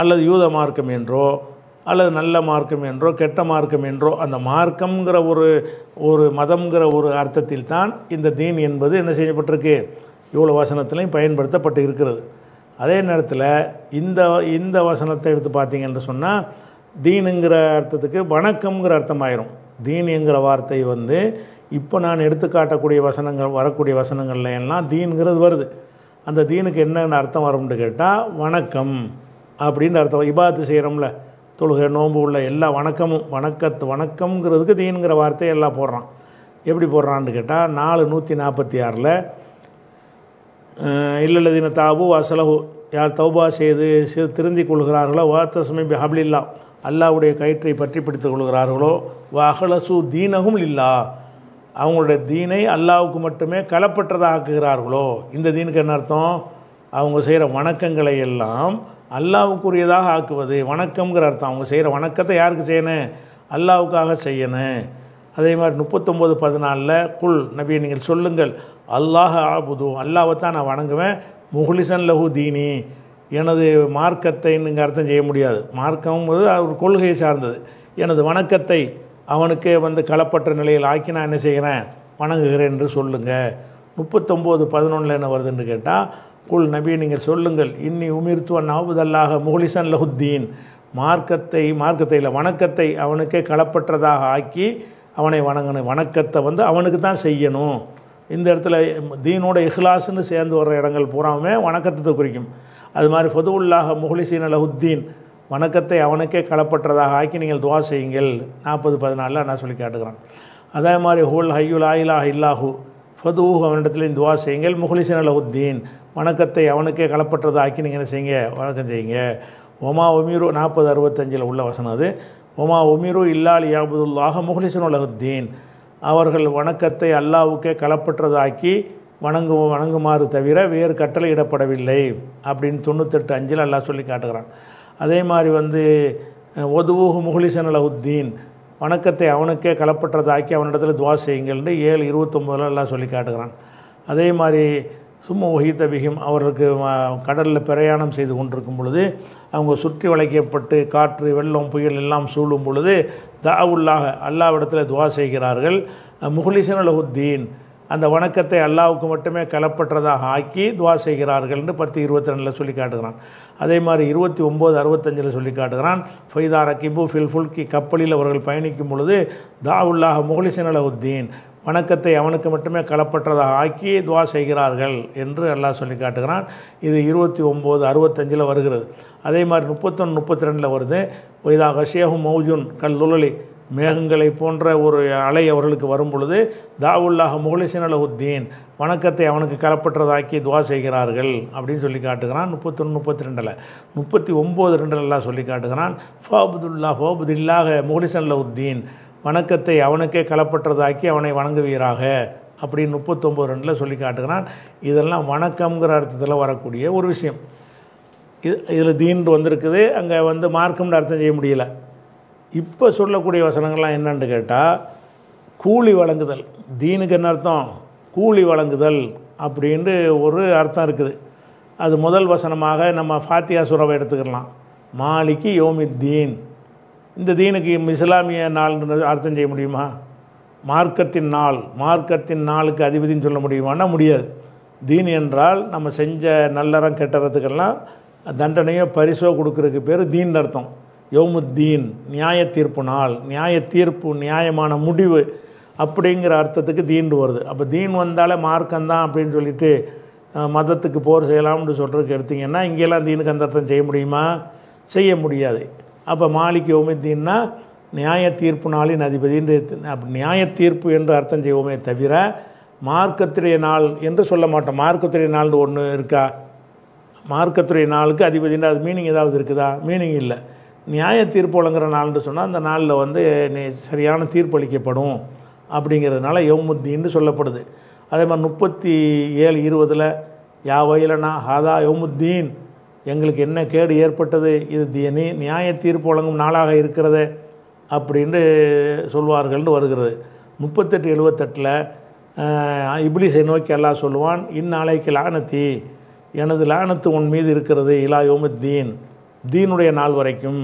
அல்லது யூத மார்க்கம் என்றோ அல்லது நல்ல மார்க்கம் என்றோ கெட்ட மார்க்கம் என்றோ அந்த மார்க்கம்ங்கிற ஒரு ஒரு மதம்ங்கிற ஒரு அர்த்தத்தில் தான் இந்த தீன் என்பது என்ன செய்யப்பட்டிருக்கு? இவ்வளோ வசனத்திலையும் பயன்படுத்தப்பட்டு இருக்கிறது. அதே நேரத்தில் இந்த இந்த வசனத்தை எடுத்து பார்த்தீங்கன்னு சொன்னால் தீனுங்கிற அர்த்தத்துக்கு வணக்கம்ங்கிற அர்த்தமாயிரும். தீன் வார்த்தை வந்து இப்போ நான் எடுத்துக்காட்டக்கூடிய வசனங்கள் வரக்கூடிய வசனங்கள்ல எல்லாம் தீனுங்கிறது வருது. அந்த தீனுக்கு என்னென்ன அர்த்தம் வரும்னு கேட்டால் வணக்கம் அப்படின்னு அர்த்தம். இபாத்து செய்கிறோம்ல தொழுகை நோன்பு உள்ள எல்லா வணக்கமும் வணக்கத்து வணக்கம்ங்கிறதுக்கு தீனுங்கிற வார்த்தையை எல்லாம் போடுறான். எப்படி போடுறான்னு கேட்டால் நாலு நூற்றி நாற்பத்தி ஆறில் இல்லல்லதின தாபு அசலஹு யார் தௌபா செய்து சி- திருந்திக் கொள்கிறார்களோ வாத்தசமை ஹபிலில்லா அல்லாவுடைய கயிற்றை பற்றி பிடித்துக் கொள்கிறார்களோ வஹலசு தீனகும் இல்லா அவங்களுடைய தீனை அல்லாவுக்கு மட்டுமே களப்பற்றதாக ஆக்குகிறார்களோ இந்த தீனுக்கு என்ன அர்த்தம்? அவங்க செய்கிற வணக்கங்களை எல்லாம் அல்லாவுக்குரியதாக ஆக்குவது வணக்கம்ங்கிற அர்த்தம். அவங்க செய்கிற வணக்கத்தை யாருக்கு செய்யணும் அல்லாவுக்காக செய்யணும் அதே மாதிரி முப்பத்தொம்போது பதினாலில் குல் நபியை நீங்கள் சொல்லுங்கள். அல்லாஹ் ஆபுது அல்லாவை தான் நான் வணங்குவேன். முஹ்லிசன் லஹு தீனி. எனது மார்க்கத்தை நீங்கள் அர்த்தம் செய்ய முடியாது. மார்க்கம் ஒரு ஒரு கொள்கையை சார்ந்தது. எனது வணக்கத்தை அவனுக்கே வந்து களப்பற்ற நிலையில் ஆக்கி நான் என்ன செய்கிறேன்? வணங்குகிறேன் என்று சொல்லுங்கள் முப்பத்தொம்போது பதினொன்றில் என்ன வருதுன்னு கேட்டால் குல் நபி நீங்கள் சொல்லுங்கள் இன்னி உமிர்த்துவன் நவபுதல்லாக முகலிசன் லஹுத்தீன். மார்க்கத்தை மார்க்கத்தை இல்லை வணக்கத்தை அவனுக்கே களப்பற்றதாக ஆக்கி அவனை வணங்கணும் வணக்கத்தை வந்து அவனுக்கு தான் செய்யணும். இந்த இடத்துல தீனோட இஹ்லாஸ்ன்னு சேர்ந்து வர்ற இடங்கள் பூராவுமே வணக்கத்தை குறிக்கும். அது மாதிரி ஃபதுவுல்லாக முகலிசீன் லஹுத்தீன் வணக்கத்தை அவனுக்கே களப்பற்றதாக ஆக்கி நீங்கள் துவா செய்யுங்கள். நாற்பது பதினாலில் நான் சொல்லி காட்டுகிறேன். அதே மாதிரி ஹோல் ஹையுல் ஆயிலாஹ் இல்லாஹு. ஃபதுஹு அவனிடத்துலையும் துவா செய்யுங்கள் முகலிசன் அலஹுத்தீன் வணக்கத்தை அவனுக்கே களப்பற்றதை ஆக்கி நீங்கள் என்ன செய்யுங்க? வணக்கம் செய்யுங்க. ஒமா ஒமீரு நாற்பது அறுபத்தஞ்சில் உள்ள வசனம் அது. ஒமா ஒமீரு இல்லால் யாபுதுல்லாக முகலிசன் அலஹுத்தீன் அவர்கள் வணக்கத்தை அல்லாவுக்கே களப்பற்றதாக்கி வணங்கு வணங்குமாறு தவிர வேறு கட்டளையிடப்படவில்லை அப்படின்னு தொண்ணூத்தெட்டு அஞ்சில் அல்லாஹ் சொல்லி காட்டுகிறான். அதே மாதிரி வந்து ஒதுவூஹு முகலிசன் அலஹுத்தீன் வணக்கத்தை அவனுக்கே களப்பற்றதாக்கி அவனிடத்தில் துவா செய்யுங்கள்னு ஏழு இருபத்தொம்போதில் எல்லாம் சொல்லி காட்டுகிறான். அதே மாதிரி சும்மா ஒஹித்த பிகிம் அவர்களுக்கு கடலில் பிரயாணம் செய்து கொண்டிருக்கும் பொழுது அவங்க சுற்றி வளைக்கப்பட்டு காற்று வெள்ளம் புயல் எல்லாம் சூழும் பொழுது தாவுல்லாக அல்லாவிடத்தில் துவா செய்கிறார்கள் முகலிசன் அலஹுத்தீன் அந்த வணக்கத்தை அல்லாவுக்கு மட்டுமே கலப்பற்றதாக ஆக்கி துவா செய்கிறார்கள்னு பத்து இருபத்தி ரெண்டில் சொல்லி காட்டுகிறான். அதே மாதிரி இருபத்தி ஒம்பது அறுபத்தஞ்சில் சொல்லி காட்டுகிறான். ஃபைதார கிபு ஃபில் ஃபுல்கி கப்பலில் அவர்கள் பயணிக்கும் பொழுது தாவுல்லாஹ் முகலிசன் அலஹுத்தீன் வணக்கத்தை அவனுக்கு மட்டுமே களப்பற்றதாக ஆக்கி துவா செய்கிறார்கள் என்று அல்லாஹ் சொல்லி காட்டுகிறான். இது இருபத்தி ஒம்பது அறுபத்தஞ்சில் வருகிறது. அதே மாதிரி முப்பத்தொன்று முப்பத்தி ரெண்டில் வருது. ஒய்தா கஷேஹும் மௌஜுன் கல் லுலலி மேகங்களை போன்ற ஒரு அலை அவர்களுக்கு வரும் பொழுது தாவுல்லாஹ் முகலிசன் அலஹுத்தீன் வணக்கத்தை அவனுக்கு களப்பற்றதாக்கி துவா செய்கிறார்கள் அப்படின்னு சொல்லி காட்டுகிறான். முப்பத்தொன்று முப்பத்தி ரெண்டில் முப்பத்தி ஒம்பது ரெண்டுலலாம் சொல்லி காட்டுகிறான். ஃபாபுதுல்லா ஃபாபுதில்லாக முகலிசன் அலஹுத்தீன் வணக்கத்தை அவனுக்கே களப்பற்றதாக்கி அவனை வணங்குவீராக அப்படின்னு முப்பத்தொம்பது ரெண்டில் சொல்லி காட்டுகிறான். இதெல்லாம் வணக்கம்ங்கிற அர்த்தத்தில் வரக்கூடிய ஒரு விஷயம். இது இதில் தீன் வந்திருக்குது. அங்கே வந்து மார்க்கம்னு அர்த்தம் செய்ய முடியல. இப்போ சொல்லக்கூடிய வசனங்கள்லாம் என்னன்னு கேட்டால் கூலி வழங்குதல். தீனுக்கு என்ன அர்த்தம்? கூலி வழங்குதல் அப்படின்ட்டு ஒரு அர்த்தம் இருக்குது. அது முதல் வசனமாக நம்ம ஃபாத்தியா சுரவை எடுத்துக்கலாம். மாலிக்கு யோமித்தீன். இந்த தீனுக்கு இஸ்லாமிய நாள்ன்றது அர்த்தம் செய்ய முடியுமா? மார்க்கத்தின் நாள். மார்க்கத்தின் நாளுக்கு அதிபதின்னு சொல்ல முடியுமான்னா முடியாது. தீன் என்றால் நம்ம செஞ்ச நல்லறம் கெட்டறதுக்கெல்லாம் தண்டனையோ பரிசோ கொடுக்குறதுக்கு பேர் தீன் அர்த்தம். யோமுத்தீன் நியாய தீர்ப்பு நாள் நியாய தீர்ப்பு நியாயமான முடிவு அப்படிங்கிற அர்த்தத்துக்கு தீண்டு வருது. அப்போ தீன் வந்தாலே மார்க்கந்தான் அப்படின்னு சொல்லிட்டு மதத்துக்கு போர் செய்யலாம்னு சொல்கிறதுக்கு எடுத்திங்கன்னா இங்கெல்லாம் தீனுக்கு அந்த அர்த்தம் செய்ய முடியுமா? செய்ய முடியாது. அப்போ மாலிக் யோமுத்தீன்னா நியாய தீர்ப்பு நாளின் அதிபதின்றது அப்படி நியாய தீர்ப்பு என்று அர்த்தம் செய்வோமே தவிர மார்க்கத்துடைய நாள் என்று சொல்ல மாட்டோம். மார்க்கத்துடைய நாள்னு ஒன்று இருக்கா? மார்க்கத்துடைய நாளுக்கு அதிபதின்ற அது மீனிங் ஏதாவது இருக்குதா? மீனிங் இல்லை. நியாய தீர்ப்பு வழங்குற நாள்னு சொன்னால் அந்த நாளில் வந்து நீ சரியான தீர்ப்பு அளிக்கப்படும் அப்படிங்கிறதுனால யௌமுத்தீன்னு சொல்லப்படுது. அதே மாதிரி முப்பத்தி ஏழு இருபதில் யா வயலனா ஹாதா யௌமுத்தீன் எங்களுக்கு என்ன கேடு ஏற்பட்டது இது தீனி நியாய தீர்ப்பு வழங்கும் நாளாக இருக்கிறது அப்படின்னு சொல்வார்கள்னு வருகிறது. முப்பத்தெட்டு எழுபத்தெட்டில் இப்ளிஸை நோக்கி எல்லாம் சொல்லுவான் இந்நாளைக்கு லானத்தி எனது லானத்து உன் மீது இருக்கிறது இலா யோமுத்தீன். தீனுடைய நாள் வரைக்கும்.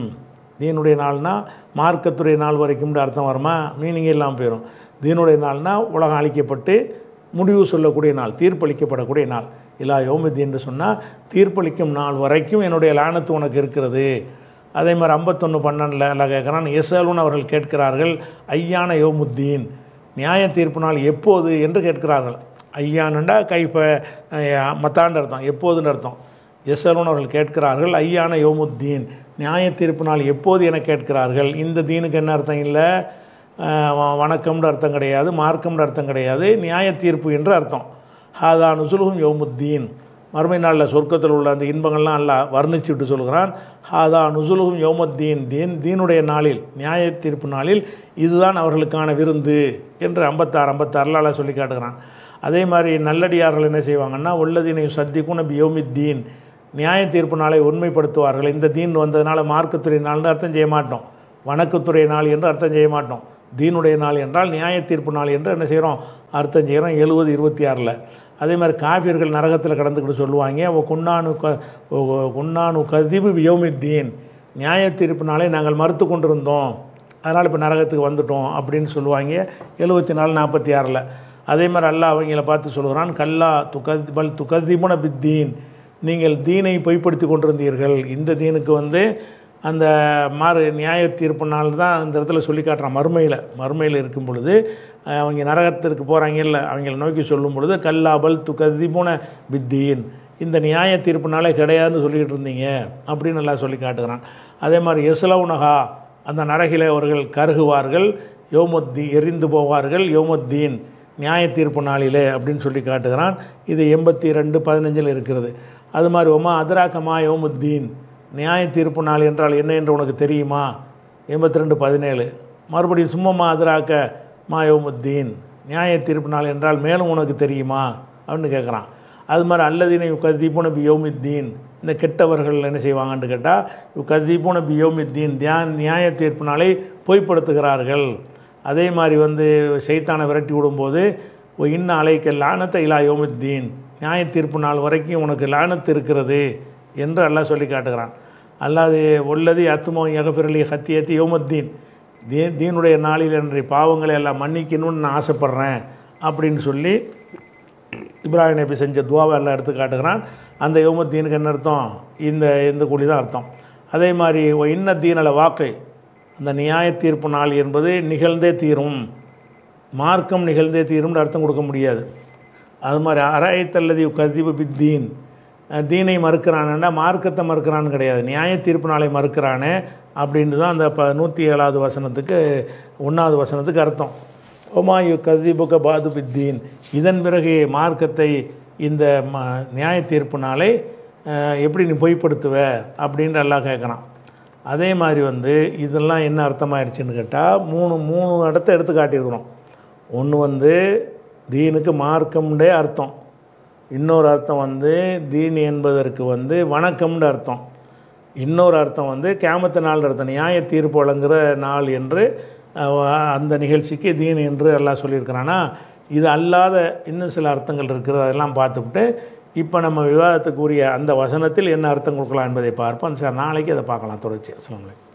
தீனுடைய நாள்னால் மார்க்கத்துடைய நாள் வரைக்கும்னு அர்த்தம் வருமா? மீனிங்கே இல்லாமல் போயிடும் தீனுடைய நாள்னால் உலகம் அழிக்கப்பட்டு முடிவு சொல்லக்கூடிய நாள் தீர்ப்பளிக்கப்படக்கூடிய நாள். இல்லா யோமுத்தீன் என்று சொன்னால் தீர்ப்பளிக்கும் நாள் வரைக்கும் என்னுடைய லானத்து உனக்கு இருக்கிறது. அதே மாதிரி ஐம்பத்தொன்று பன்னெண்டில் எல்லாம் கேட்குறான் எஸ்எல்னு அவர்கள் கேட்கிறார்கள் ஐயான யோமுத்தீன். நியாய தீர்ப்பு நாள் எப்போது என்று கேட்கிறார்கள். ஐயானுண்டா கைப்ப மத்தாண்டு அர்த்தம் எப்போதுன்னு அர்த்தம். எஸ்எல்னு அவர்கள் கேட்கிறார்கள் ஐயான யோமுத்தீன் நியாய தீர்ப்பு நாள் எப்போது என கேட்கிறார்கள்? இந்த தீனுக்கு என்ன அர்த்தம் இல்லை. வணக்கம்னு அர்த்தம் கிடையாது மார்க்கம்னு அர்த்தம் கிடையாது நியாய தீர்ப்பு என்று அர்த்தம். ஹாதா நுசுலுகும் யோமுத்தீன். மறுமை நாளில் சொர்க்கத்தில் உள்ள அந்த இன்பங்கள்லாம் அல்ல வர்ணிச்சுட்டு சொல்கிறான். ஹாதா நுசுலுகும் யோமத்தீன் தீன் தீனுடைய நாளில் நியாய தீர்ப்பு நாளில் இதுதான் அவர்களுக்கான விருந்து என்று ஐம்பத்தாறு ஐம்பத்தாறில் சொல்லி காட்டுகிறான். அதே மாதிரி நல்லடியார்கள் என்ன செய்வாங்கன்னா உள்ளதீனை சத்திக்கும் நபி யோமித்தீன் நியாய தீர்ப்பு நாளை உண்மைப்படுத்துவார்கள். இந்த தீன் வந்ததுனால மார்க்கத்துறை நாள்னு அர்த்தம் செய்ய மாட்டோம். வணக்கத்துறை நாள் என்று அர்த்தம் செய்ய மாட்டோம். தீனுடைய நாள் என்றால் நியாய தீர்ப்பு நாள் என்று என்ன செய்கிறோம் அர்த்தம் செய்கிறோம் எழுபது இருபத்தி ஆறில். அதே மாதிரி காவியர்கள் நரகத்தில் கடந்துக்கிட்டு சொல்லுவாங்க ஓ குன்னானு க குன்னானு கதிபு யோமித்தீன். நியாய தீர்ப்பு நாளை நாங்கள் மறுத்து கொண்டிருந்தோம். அதனால் இப்போ நரகத்துக்கு வந்துட்டோம். அப்படின்னு சொல்லுவாங்க எழுபத்தி நாலு நாற்பத்தி ஆறில். அதே மாதிரி அல்லாஹ் அவங்கள பார்த்து சொல்கிறான் கல்லா துகதி பல் துகதிபுன பித்தீன். நீங்கள் தீனை பொய்ப்படுத்தி கொண்டிருந்தீர்கள். இந்த தீனுக்கு வந்து அந்த மாறு நியாய தீர்ப்புனால் தான் அந்த இடத்துல சொல்லி காட்டுறான் மறுமையில். மறுமையில் இருக்கும் பொழுது அவங்க நரகத்திற்கு போகிறாங்கல்ல அவங்கள நோக்கி சொல்லும் பொழுது கல்லாபல் துகதிபுன பித்தீன் இந்த நியாய தீர்ப்புனாலே கிடையாதுன்னு சொல்லிக்கிட்டு இருந்தீங்க அப்படின்னு நல்லா சொல்லி காட்டுகிறான். அதே மாதிரி எஸ்லவுனகா அந்த நரகிலே அவர்கள் கருகுவார்கள் யோமுத்தி எரிந்து போவார்கள் யோமுத்தீன். நியாய தீர்ப்பு நாளிலே அப்படின்னு சொல்லி காட்டுகிறான். இது எண்பத்தி ரெண்டு பதினஞ்சில் இருக்கிறது. அது மாதிரி ஒமா அதிராக்கமா யோமுத்தீன்? நியாய தீர்ப்பு நாள் என்றால் என்ன என்று உனக்கு தெரியுமா? எண்பத்தி ரெண்டு பதினேழு. மறுபடியும் சும்மம்மா அதிராக்க மா யோமுத்தீன்? நியாய தீர்ப்பு நாள் என்றால் மேலும் உனக்கு தெரியுமா? அப்படின்னு கேட்குறான். அது மாதிரி அல்லதீனை கதீபுன பி யோமித்தீன்? இந்த கெட்டவர்கள் என்ன செய்வாங்கன்னு கேட்டால் கதீபுன பி யோமித்தீன். தியான் நியாய தீர்ப்பு நாளை பொய்ப்படுத்துகிறார்கள். அதே மாதிரி வந்து சைத்தானை விரட்டி விடும்போது இன்ன அலைக்கு லானத்தை இலா யோமுத்தீன். நியாய தீர்ப்பு நாள் வரைக்கும் உனக்கு லானத்து இருக்கிறது என்று அல்லாஹ் சொல்லி காட்டுகிறான். அல்லாது உள்ளது அத்துமோ யகபிரலி ஹத்தியத்தி யோமுத்தீன். தீ தீனுடைய நாளில் என்னுடைய பாவங்களை எல்லாம் மன்னிக்கணும்னு நான் ஆசைப்பட்றேன் அப்படின்னு சொல்லி இப்ராஹிம் நபி செஞ்ச துவாவை எல்லாம் எடுத்து காட்டுகிறான். அந்த யோமுத்தீனுக்கு என்ன அர்த்தம்? இந்த இந்த கூலி தான் அர்த்தம். அதே மாதிரி இன்ன தீனல வாக்கு. அந்த நியாய தீர்ப்பு நாள் என்பது நிகழ்ந்தே தீரும். மார்க்கம் நிகழ்ந்தே தீரும்னு அர்த்தம் கொடுக்க முடியாது. அது மாதிரி அராயத்தல்லதி கதிபு பித்தீன் தீனை. மறுக்கிறானேன்னா மார்க்கத்தை மறுக்கிறான்னு கிடையாது. நியாய தீர்ப்பு நாளை மறுக்கிறானே அப்படின்ட்டு தான் அந்த ப நூற்றி ஏழாவது வசனத்துக்கு ஒன்றாவது வசனத்துக்கு அர்த்தம். ஒமாயு கதிபுக பாது பித்தீன் இதன் பிறகு மார்க்கத்தை இந்த ம நியாய தீர்ப்பு நாளை எப்படி நீ பொய்ப்படுத்துவ அப்படின்ட்டு எல்லாம் கேட்குறான். அதே மாதிரி வந்து இதெல்லாம் என்ன அர்த்தமாயிருச்சுன்னு கேட்டால் மூணு மூணு இடத்த எடுத்து காட்டியிருக்கிறோம் ஒன்று வந்து தீனுக்கு மார்க்கம்டே அர்த்தம். இன்னொரு அர்த்தம் வந்து தீன் என்பதற்கு வந்து வணக்கம்னு அர்த்தம். இன்னொரு அர்த்தம் வந்து கேமத்து நாள் அர்த்தம். நியாய தீர்ப்பு வழங்குகிற நாள் என்று அந்த நிகழ்ச்சிக்கு தீன் என்று எல்லாம் சொல்லியிருக்கிறானா? இது அல்லாத இன்னும் சில அர்த்தங்கள் இருக்கிறது. அதெல்லாம் பார்த்துக்கிட்டு இப்போ நம்ம விவாதத்துக்குரிய அந்த வசனத்தில் என்ன அர்த்தம் கொடுக்கலாம் என்பதை பார்ப்போம். சார் நாளைக்கு அதை பார்க்கலாம். தொடர்ச்சி அஸ்லாம் அலைக்கும்.